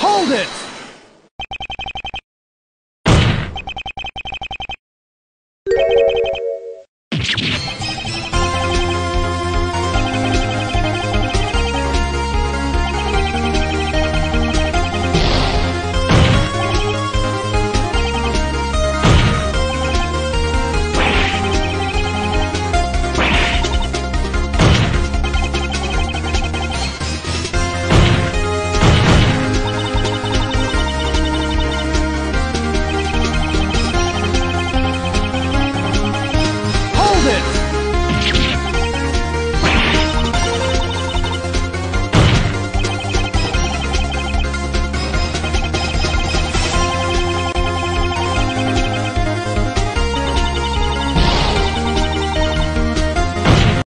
Hold it!